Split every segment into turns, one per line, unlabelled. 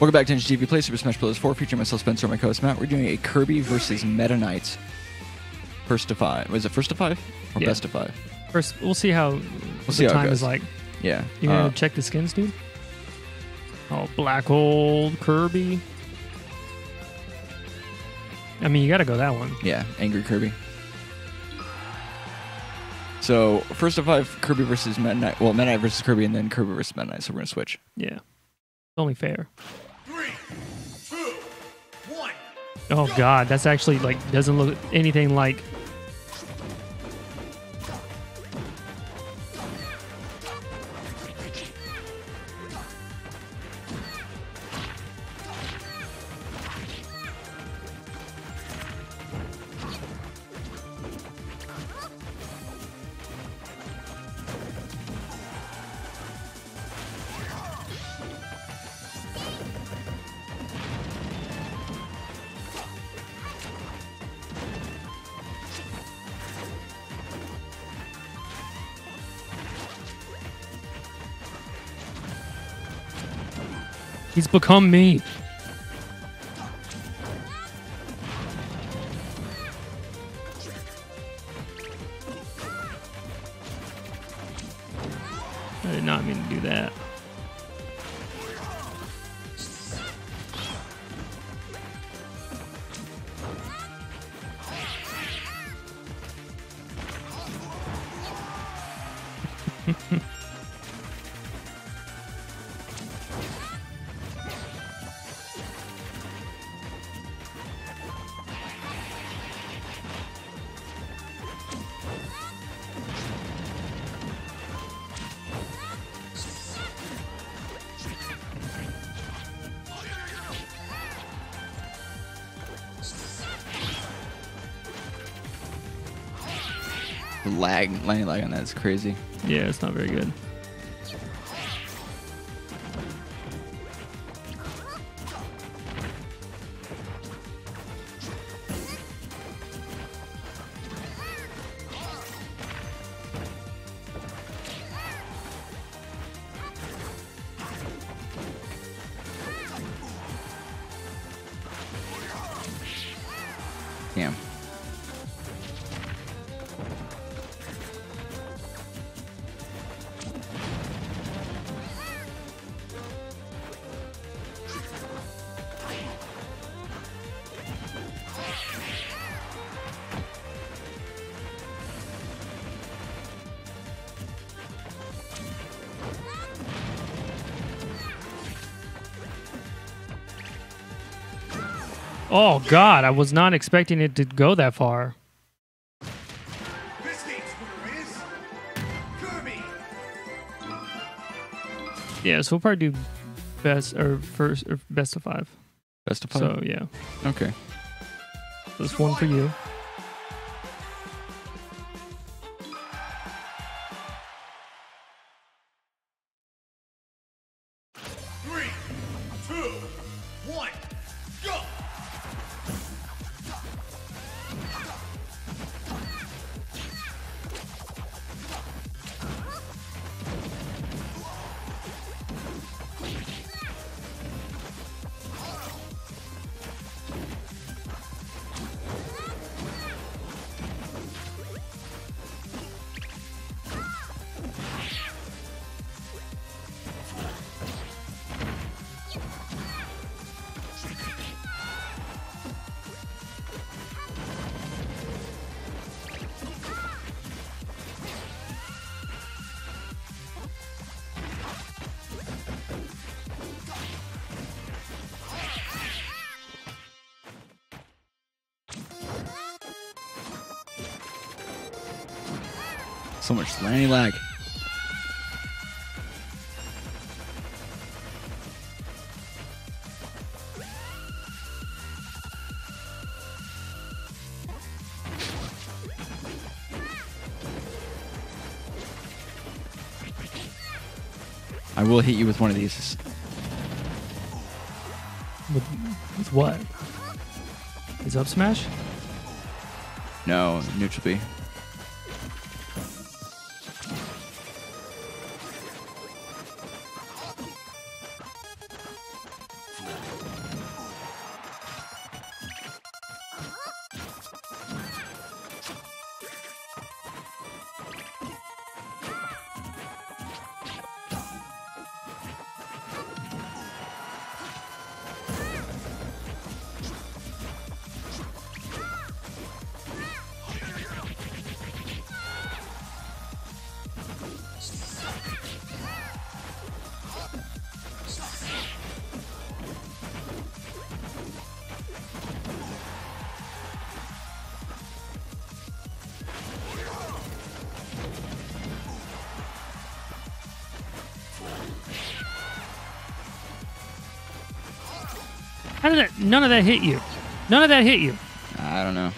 Welcome back to NGTV Play Super Smash Bros. 4 featuring myself, Spencer, and my co-host Matt. We're doing a Kirby versus Meta Knight. First to five. Was it first to five? Or
Yeah.
best to five?
First, we'll see how the
see how
time is like.
Yeah.
You gonna
Uh,
check the skins, dude? Oh, Black Hole Kirby. I mean, you got to go that one.
yeah, Angry Kirby. So, first to five, Kirby versus Meta Knight. Well, Meta Knight versus Kirby, and then Kirby versus Meta Knight. So we're going to switch.
Yeah, it's only fair. Oh God, that's actually like doesn't look anything like. He's become me.
Lag, lag, lag on that is crazy.
Yeah, it's not very good. Oh God, I was not expecting it to go that far.
This game's winner is Kirby.
Yeah, so we'll probably do best or first or best of five.
Best of five?
So yeah,
okay.
this one for you.
So much landing lag. I will hit you with one of these.
With, with what? Is up smash?
No, neutral B.
How did that? None of that hit you. None of that hit you.
I don't know.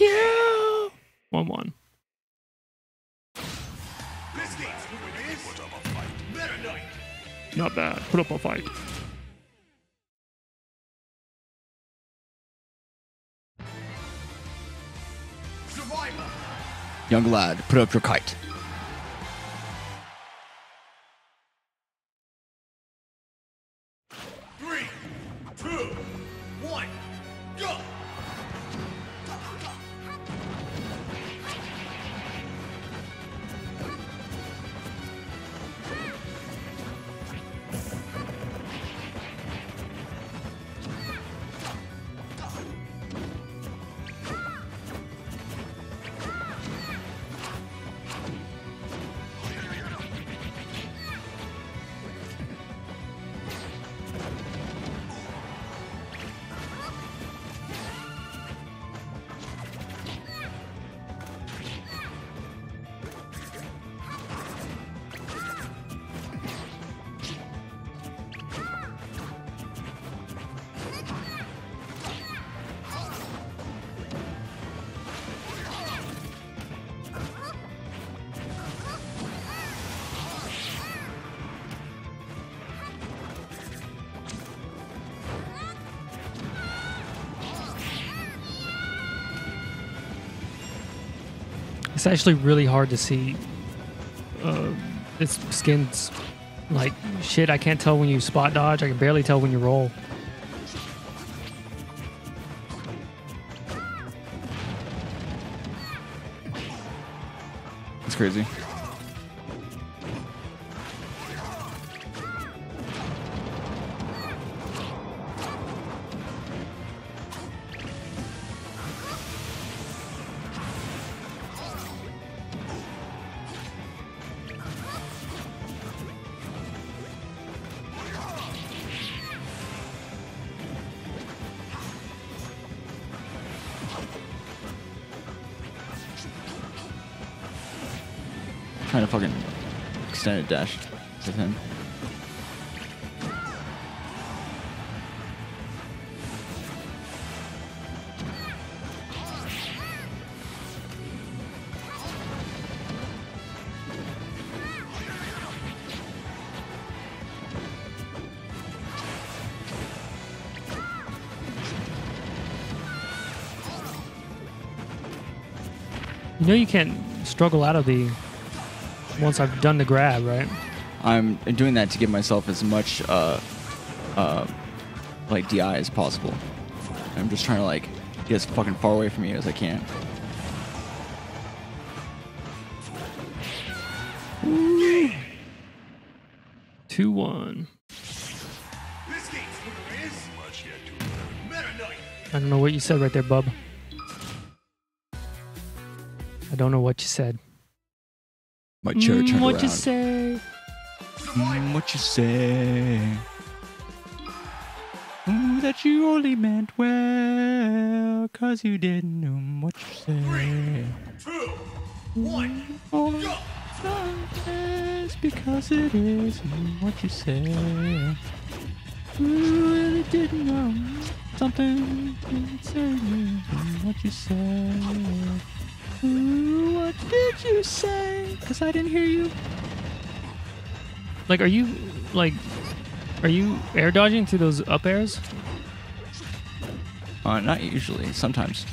You! One one. Not bad. Put up a fight.
Young lad, put up your kite.
It's actually really hard to see. Uh, this skin's like shit. I can't tell when you spot dodge. I can barely tell when you roll.
It's crazy. Dash with him.
You know you can't struggle out of the once I've done the grab, right?
I'm doing that to give myself as much uh, uh, like DI as possible. I'm just trying to like get as fucking far away from you as I can.
Two one.
This game's winner is Meta Knight.
I don't know what you said right there, bub. I don't know what you said.
My chair
Mm,
turned
what
around.
you say?
Mm, what you say? Ooh, that you only meant well, cause you didn't know what you say.
Two, one,
Oh,
go!
it's because it is mm, what you say. Ooh, really didn't know something didn't say mm, what you say. Ooh, what did you say? Because I didn't hear you.
Like, are you, like, are you air dodging through those up airs?
Uh, not usually. Sometimes.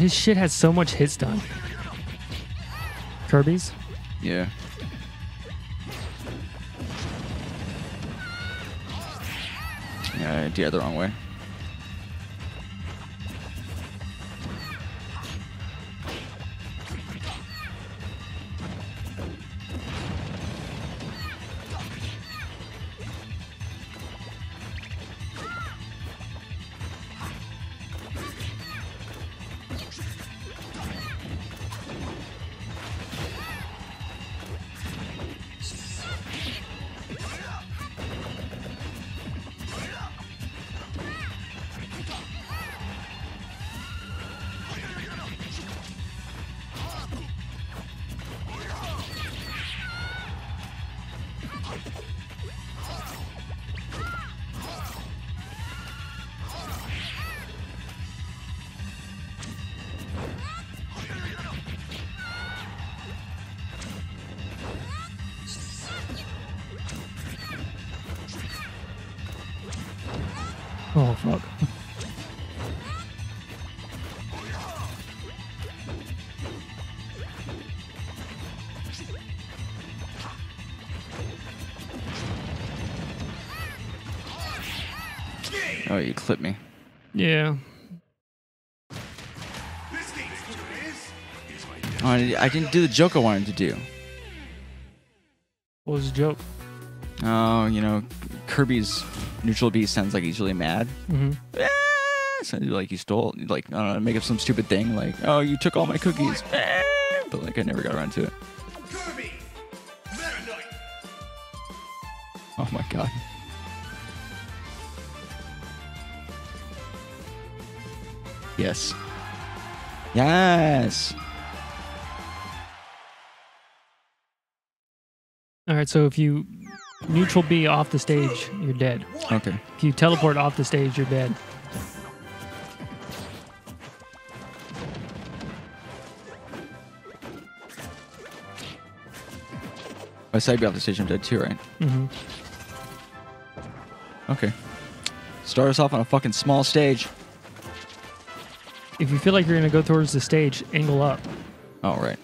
His shit has so much hit stun. Kirby's?
Yeah. Yeah, I the wrong way.
Oh fuck.
Oh, you clipped me.
Yeah.
This game's tune is is my
Oh, I I didn't do the joke I wanted to do.
What was the joke?
Oh, you know, Kirby's neutral B sounds like he's really mad.
hmm
Eh, sounds like you stole, like, I don't know, make up some stupid thing, like, oh, you took all my cookies. Eh, But, like, I never got around to it.
Kirby.
Oh my god. Yes. Yes.
All right. So if you neutral B off the stage, you're dead.
Okay.
If you teleport off the stage, you're dead.
I said be off the stage, I'm dead too, right?
Mm-hmm.
Okay. Start us off on a fucking small stage.
If you feel like you're gonna go towards the stage, angle up.
Oh, right.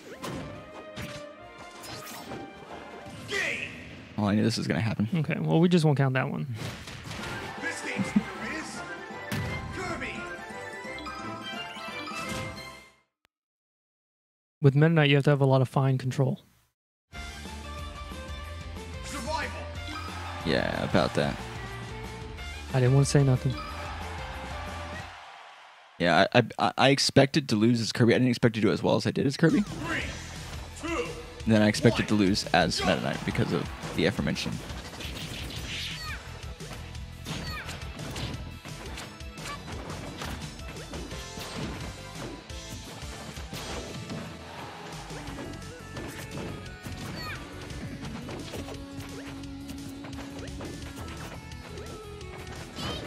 Well, I knew this was gonna happen.
Okay. Well, we just won't count that one.
This game's tune is Kirby.
With Meta Knight, you have to have a lot of fine control.
Survival.
Yeah, about that.
I didn't want to say nothing.
Yeah, I, I I expected to lose as Kirby. I didn't expect to do as well as I did as Kirby. Then I expected to lose as Meta Knight because of the aforementioned.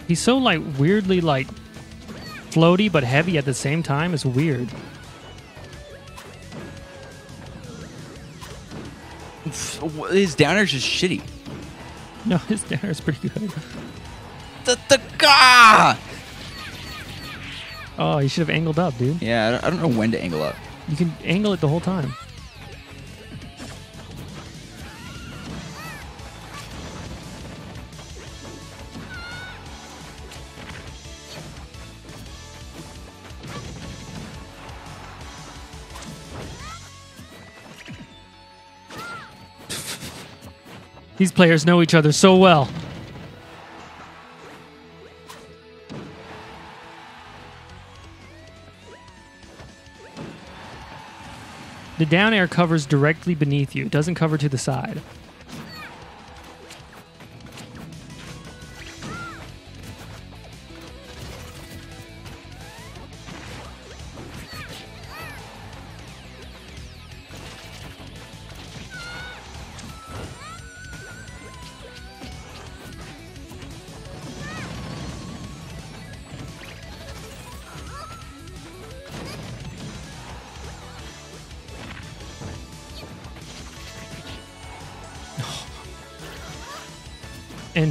He's so like weirdly like floaty but heavy at the same time. It's weird.
His down air's just shitty.
No, his down air is pretty good.
The the god.
Oh, you should have angled up, dude.
Yeah, I don't, I don't know when to angle up.
You can angle it the whole time. These players know each other so well. The down air covers directly beneath you. It doesn't cover to the side.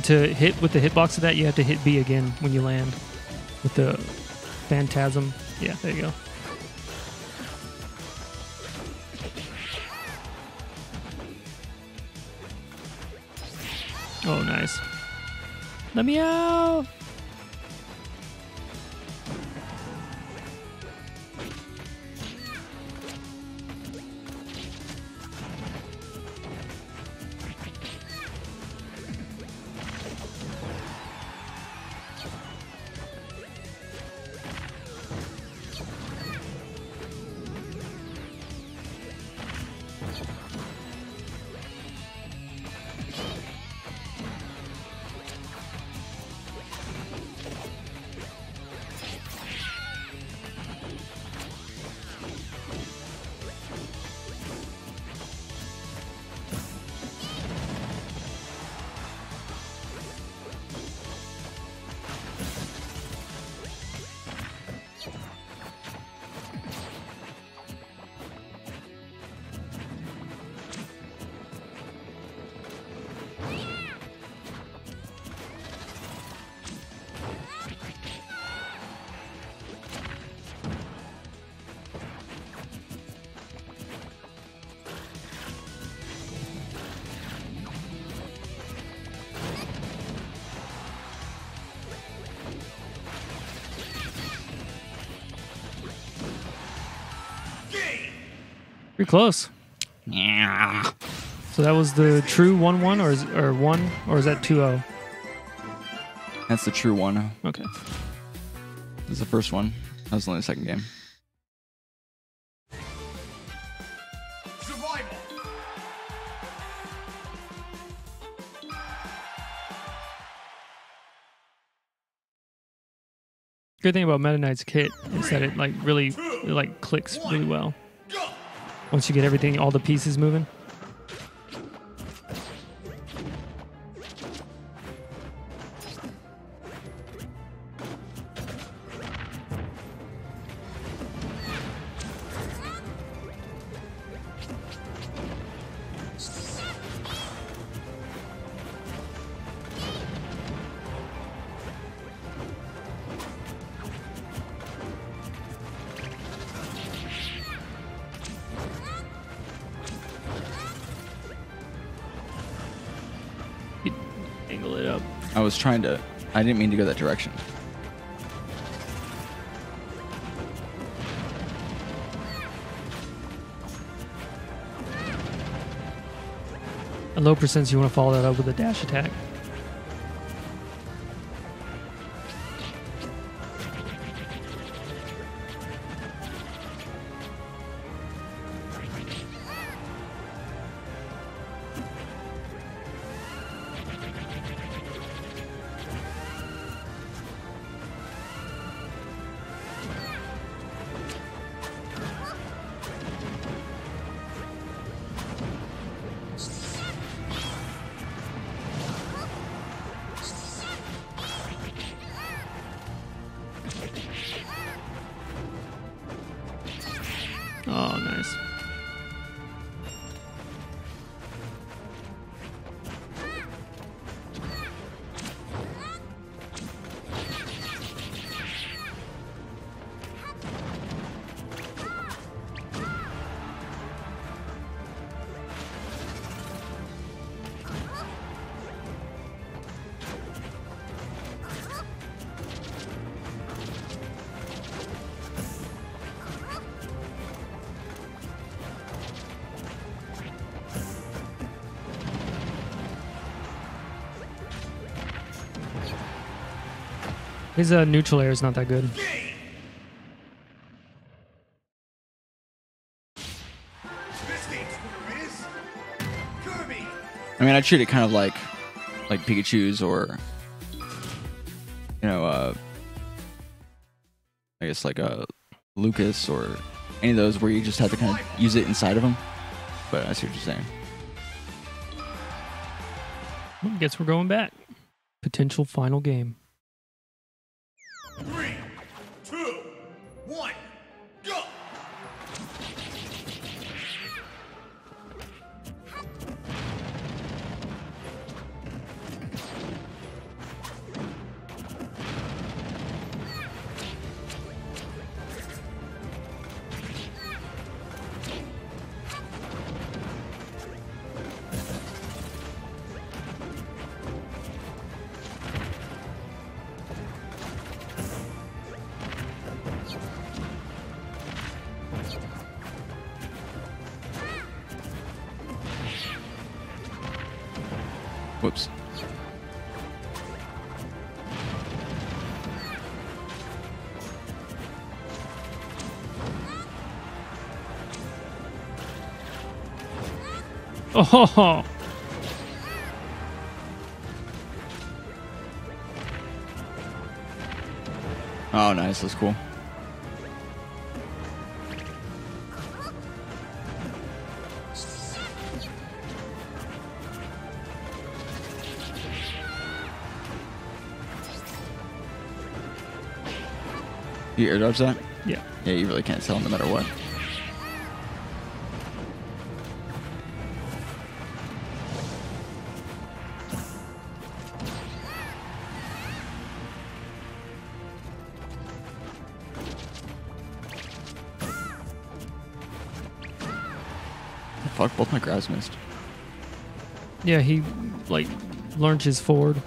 To hit with the hitbox of that, you have to hit B again when you land with the phantasm. Yeah, there you go. Oh, nice. Let me out. Pretty close.
Yeah.
So that was the true 1 1 or, is, or 1 or is that 2 0?
That's the true one.
Okay.
This is the first one. That was only the second game.
Survival.
Good thing about Meta Knight's kit is that it like really it like clicks really well. Once you get everything, all the pieces moving.
Trying to. I didn't mean to go that direction.
At low percents, you want to follow that up with a dash attack. His uh, neutral air is not that good.
Game. This game's winner is Kirby.
I mean, I treat it kind of like like Pikachu's or you know, uh, I guess like a Lucas or any of those where you just have to kind of use it inside of them. But I see what you're saying.
Well, guess we're going back. Potential final game. Oh,
Oh, nice. That's cool. You dodge that?
yeah.
Yeah, you really can't tell no matter what. Both my grabs missed.
Yeah, he like learned his forward.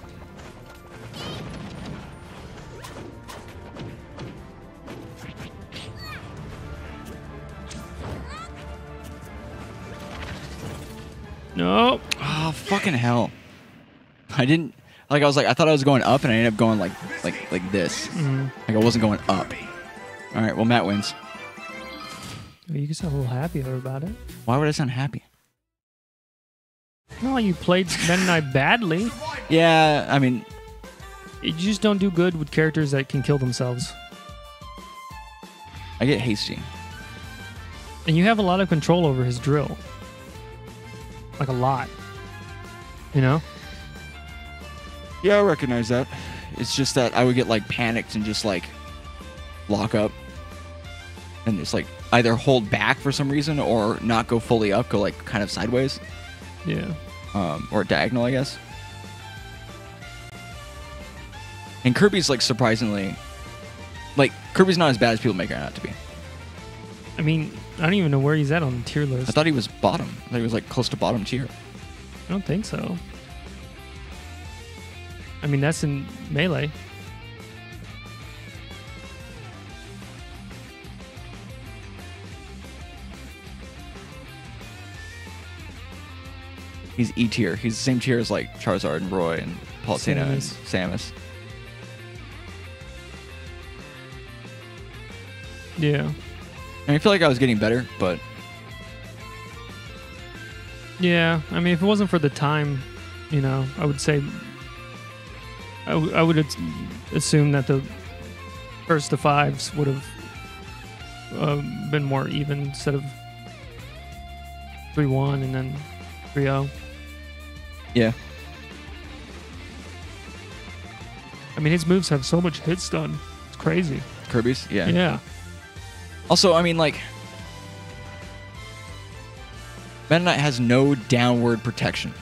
Nope.
Oh, fucking hell. I didn't like I was like I thought I was going up and I ended up going like like like this.
Mhm.
Like I wasn't going up. All right, well Matt wins.
You can sound a little happier about it.
Why would I sound happy?
Like you played Ben and I badly.
Yeah, I mean,
You just don't do good with characters that can kill themselves.
I get hasty.
And you have a lot of control over his drill. Like a lot. You know?
Yeah, I recognize that. It's just that I would get like panicked and just like lock up and just like either hold back for some reason or not go fully up, go like kind of sideways
Yeah.
um, or diagonal, I guess. And Kirby's like surprisingly, like Kirby's not as bad as people make it out to be.
I mean, I don't even know where he's at on the tier list.
I thought he was bottom. I thought he was like close to bottom tier.
I don't think so. I mean, that's in melee.
He's E tier. He's the same tier as like Charizard and Roy and Palutena and
Samus. Yeah.
And I feel like I was getting better, but
Yeah. I mean, if it wasn't for the time, you know, I would say. I, w- I would as- assume that the first to fives would have uh, been more even instead of 3 1 and then oh. 3 0.
Yeah.
I mean, his moves have so much hit stun. It's crazy.
Kirby's, yeah.
Yeah.
Also, I mean, like, Meta Knight has no downward protection.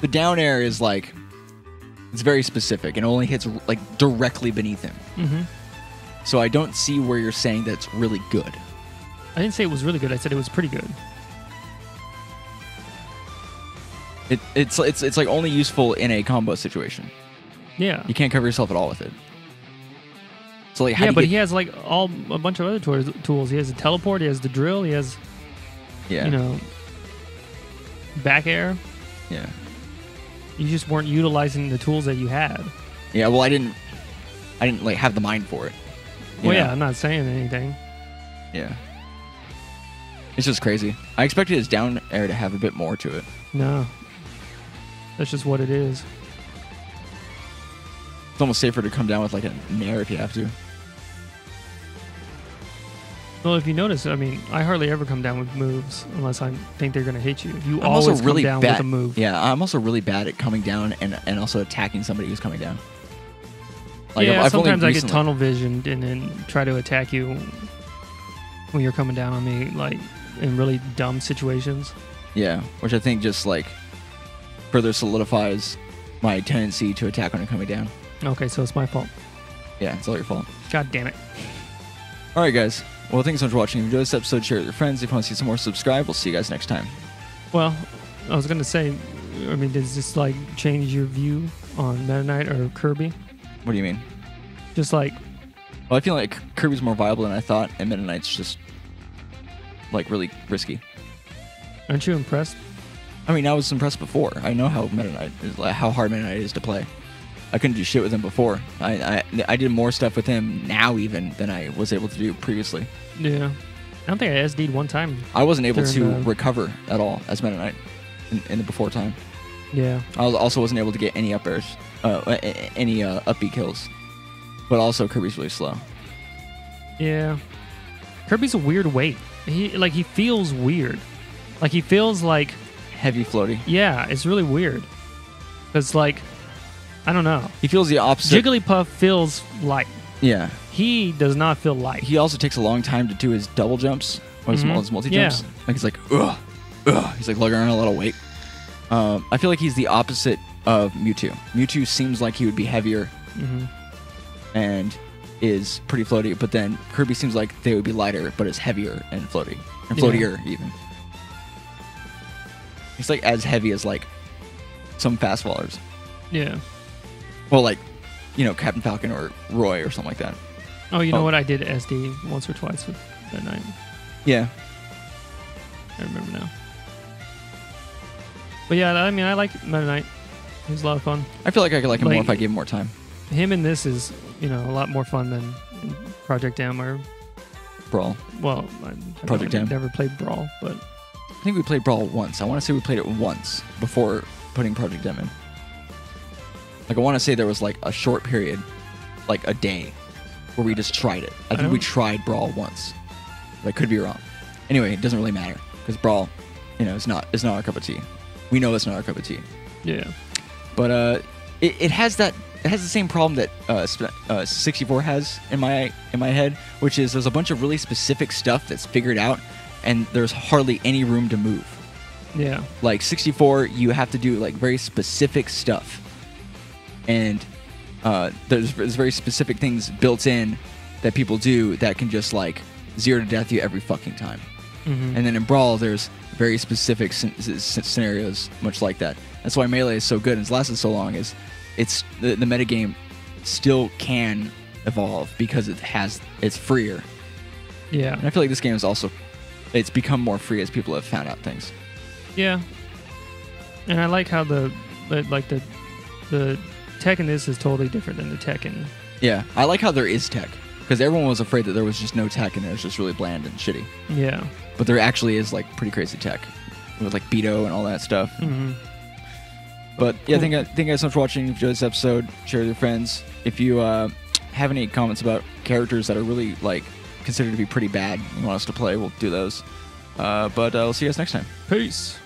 The down air is like, it's very specific and only hits like directly beneath him.
hmm
So I don't see where you're saying that's really good.
I didn't say it was really good. I said it was pretty good.
It, it's it's it's like only useful in a combo situation.
Yeah.
You can't cover yourself at all with it. So like, how
yeah, but
you
he has like all a bunch of other tools. tools. He has the teleport. He has the drill. He has
yeah,
you know back air.
yeah.
You just weren't utilizing the tools that you had.
Yeah, well, I didn't, I didn't like have the mind for it.
Well,
know?
yeah, I'm not saying anything.
yeah. It's just crazy. I expected his down air to have a bit more to it.
No. That's just what it is.
It's almost safer to come down with like a nair if you have to.
Well, if you notice, I mean, I hardly ever come down with moves unless I think they're going to hit you. You
I'm
always
also really
come down
bad.
with a move.
Yeah, I'm also really bad at coming down and and also attacking somebody who's coming down. Like,
yeah,
I've- I've
sometimes I get tunnel visioned and then try to attack you when you're coming down on me, like in really dumb situations.
Yeah, which I think just like further solidifies my tendency to attack when I'm coming down.
Okay, so it's my fault.
Yeah, it's all your fault.
God damn it.
All right, guys. Well, thanks so much for watching. If you enjoyed this episode, share it with your friends. If you want to see some more, subscribe. We'll see you guys next time.
Well, I was going to say, I mean, does this like change your view on Meta Knight or Kirby?
What do you mean?
Just like,
Well, I feel like Kirby's more viable than I thought, and Meta Knight's just like really risky.
aren't you impressed?
I mean, I was impressed before. I know how Meta Knight is, like, how hard Meta Knight is to play. I couldn't do shit with him before. I, I I did more stuff with him now even than I was able to do previously.
Yeah. I don't think I SD'd one time.
I wasn't able to
the-
recover at all as Meta Knight in, in the before time.
Yeah.
I also wasn't able to get any up airs, uh, any uh, up B kills. But also Kirby's really slow.
Yeah. Kirby's a weird weight. He like he feels weird. Like he feels like
Heavy floaty.
yeah, it's really weird. Cuz like I don't know.
He feels the opposite.
Jigglypuff feels light.
Yeah.
He does not feel light.
He also takes a long time to do his double jumps or his,
Mhm.
his multi
Yeah.
jumps. Like he's like ugh, ugh. He's like lugging around a lot of weight. Um, I feel like he's the opposite of Mewtwo. Mewtwo seems like he would be heavier
mm-hmm.
and is pretty floaty, but then Kirby seems like they would be lighter, but it's heavier and floaty, and floatier even. It's like as heavy as like some fast fallers.
Yeah.
Well, like you know Captain Falcon or Roy or something like that.
Oh, you know
Oh.
what? I did SD once or twice with that night.
Yeah,
I remember now. But yeah, I mean, I like Meta Knight. He's a lot of fun.
I feel like I could like him more if I gave him more time.
Him in this is, you know, a lot more fun than Project M or
Brawl.
well, I, I
Project
never,
M.
never played Brawl, but
I think we played Brawl once. I want to say we played it once before putting Project M in. Like I want to say there was like a short period, like a day, where we just tried it. I
I
think we tried Brawl once. But I could be wrong. Anyway, it doesn't really matter because Brawl, you know, it's not it's not our cup of tea. We know it's not our cup of tea.
yeah,
But uh, it, it has that it has the same problem that uh, uh, 64 has in my in my head, which is there's a bunch of really specific stuff that's figured out, and there's hardly any room to move.
yeah,
Like 64, you have to do like very specific stuff, and uh, there's, there's very specific things built in that people do that can just like zero to death you every fucking time.
hmm
And then in Brawl, there's very specific scen- s- s- scenarios, much like that. That's why Melee is so good and it's lasted so long. Is it's the, the metagame still can evolve because it has it's freer.
yeah,
And I feel like this game is also it's become more free as people have found out things.
yeah. And I like how the, like the the tech in this is totally different than the tech in
Yeah, I like how there is tech because everyone was afraid that there was just no tech and it was just really bland and shitty.
yeah.
But there actually is like pretty crazy tech with like Beto and all that stuff.
hmm
But yeah,
Cool.
thank, you- thank you guys so much for watching. If you enjoyed this episode, share with your friends. If you uh, have any comments about characters that are really like considered to be pretty bad, and you want us to play, we'll do those. Uh, but uh, we'll see you guys next time.
Peace.